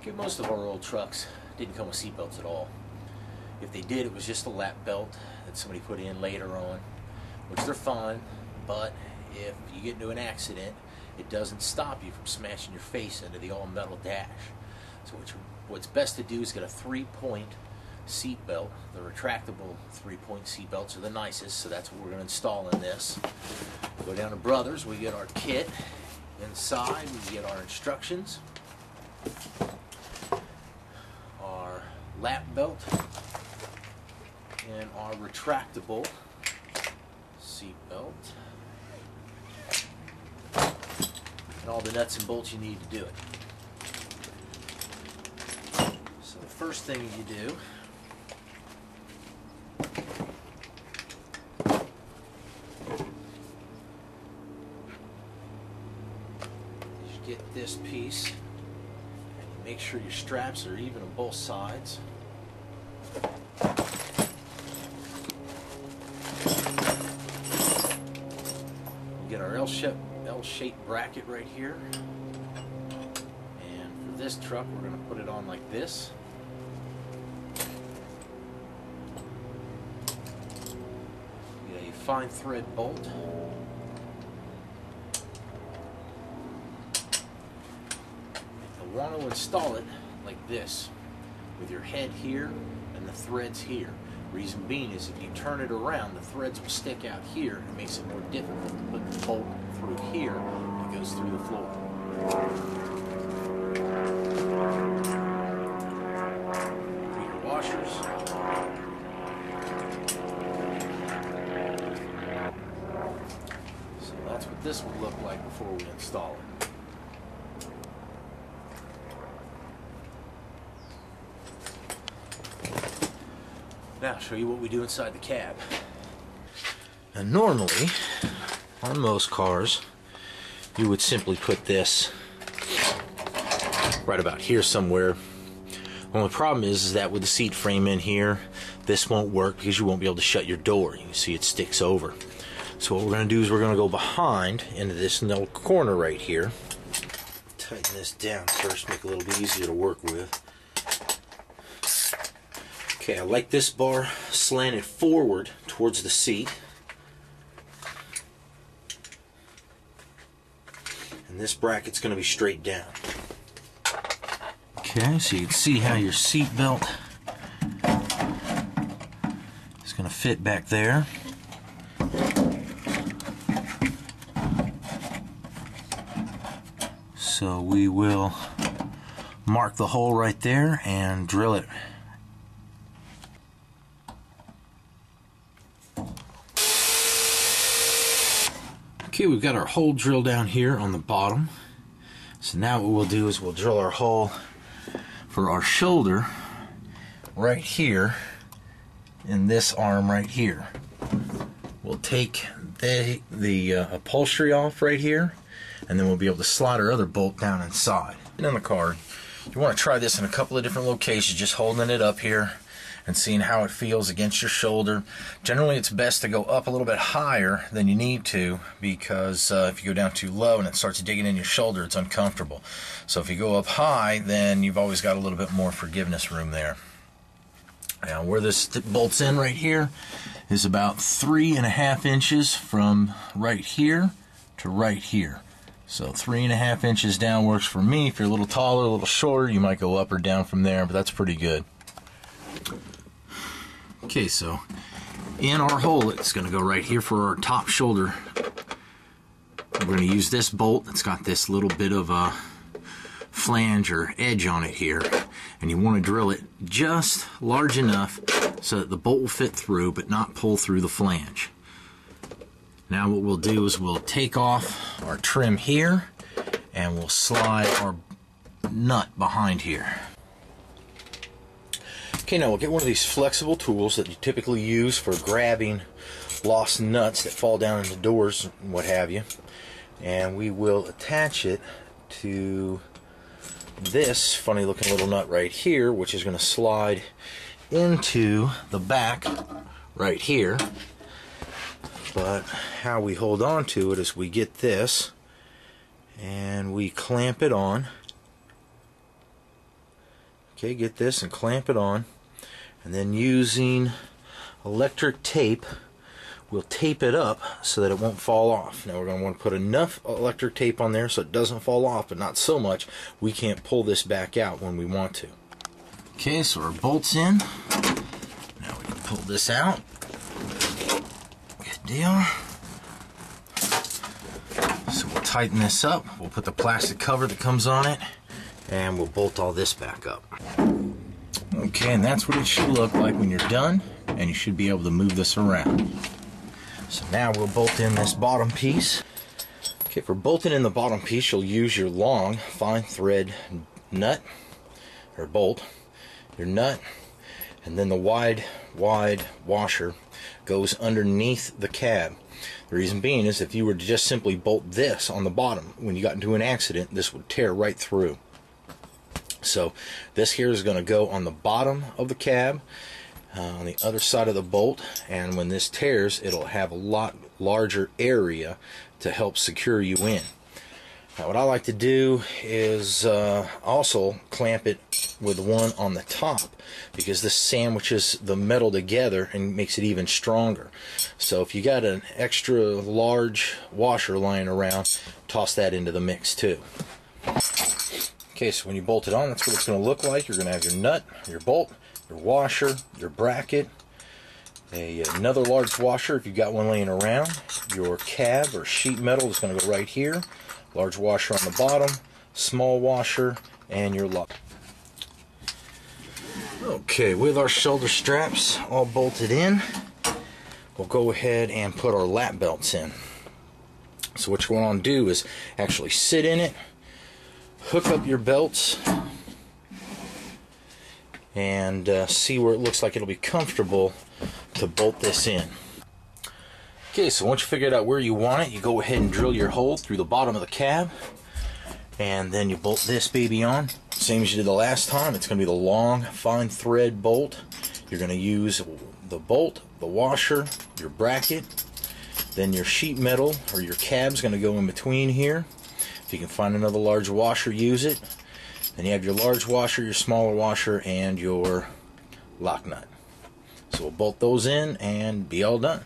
Okay, most of our old trucks didn't come with seatbelts at all. If they did, it was just a lap belt that somebody put in later on, which they're fine, but if you get into an accident, it doesn't stop you from smashing your face into the all-metal dash. So what what's best to do is get a three-point seat belt. The retractable three-point seat belts are the nicest, so that's what we're going to install in this. Go down to Brothers, we get our kit. Inside, we get our instructions, lap belt, and our retractable seat belt. And all the nuts and bolts you need to do it. So the first thing you do is get this piece make sure your straps are even on both sides. We get our L-shaped bracket right here. And for this truck, we're going to put it on like this. A fine thread bolt. Want to install it like this, with your head here and the threads here. Reason being is if you turn it around, the threads will stick out here. It makes it more difficult to put the bolt through here. It goes through the floor. Your washers. So that's what this would look like before we install it. Now, I'll show you what we do inside the cab. And normally, on most cars, you would simply put this right about here somewhere. Only problem is, is that with the seat frame in here, this won't work because you won't be able to shut your door. You see it sticks over. So what we're going to do is we're going to go behind into this little corner right here. Tighten this down first, make it a little bit easier to work with. Okay, I like this bar slanted forward towards the seat. And this bracket's going to be straight down. Okay, so you can see how your seat belt is going to fit back there. So we will mark the hole right there and drill it Okay, we've got our hole drilled down here on the bottom. So now what we'll do is we'll drill our hole for our shoulder right here in this arm right here. We'll take the, the uh, upholstery off right here and then we'll be able to slide our other bolt down inside. And in the car, you want to try this in a couple of different locations, just holding it up here and seeing how it feels against your shoulder. Generally, it's best to go up a little bit higher than you need to because uh, if you go down too low and it starts digging in your shoulder, it's uncomfortable. So if you go up high, then you've always got a little bit more forgiveness room there. Now, where this bolts in right here is about three and a half inches from right here to right here. So three and a half inches down works for me. If you're a little taller, a little shorter, you might go up or down from there, but that's pretty good. Okay, so in our hole, it's going to go right here for our top shoulder. We're going to use this bolt. It's got this little bit of a flange or edge on it here. And you want to drill it just large enough so that the bolt will fit through but not pull through the flange. Now what we'll do is we'll take off our trim here and we'll slide our nut behind here. Okay, now we'll get one of these flexible tools that you typically use for grabbing lost nuts that fall down into doors and what have you. And we will attach it to this funny looking little nut right here, which is going to slide into the back right here. But how we hold on to it is we get this and we clamp it on Okay, get this and clamp it on. And then using electric tape, we'll tape it up so that it won't fall off. Now we're going to want to put enough electric tape on there so it doesn't fall off, but not so much we can't pull this back out when we want to. Okay, so our bolt's in. Now we can pull this out. Good deal. So we'll tighten this up. We'll put the plastic cover that comes on it and we'll bolt all this back up. Okay, and that's what it should look like when you're done and you should be able to move this around. So now we'll bolt in this bottom piece. Okay, for bolting in the bottom piece, you'll use your long fine thread nut or bolt, your nut, and then the wide, wide washer goes underneath the cab. The reason being is if you were to just simply bolt this on the bottom, when you got into an accident, this would tear right through. So this here is going to go on the bottom of the cab, uh, on the other side of the bolt, and when this tears, it'll have a lot larger area to help secure you in. Now what I like to do is uh, also clamp it with one on the top because this sandwiches the metal together and makes it even stronger. So if you got an extra large washer lying around, toss that into the mix too. Okay, so when you bolt it on, that's what it's going to look like. You're going to have your nut, your bolt, your washer, your bracket, a, another large washer if you've got one laying around, your cab or sheet metal is going to go right here, large washer on the bottom, small washer, and your lock. Okay, with our shoulder straps all bolted in, we'll go ahead and put our lap belts in. So what you want to do is actually sit in it, hook up your belts and uh, see where it looks like it'll be comfortable to bolt this in. Okay, so once you figured out where you want it, you go ahead and drill your hole through the bottom of the cab and then you bolt this baby on. Same as you did the last time, it's going to be the long fine thread bolt. You're going to use the bolt, the washer, your bracket, then your sheet metal or your cab's going to go in between here. If you can find another large washer, use it. Then you have your large washer, your smaller washer, and your lock nut. So we'll bolt those in and be all done.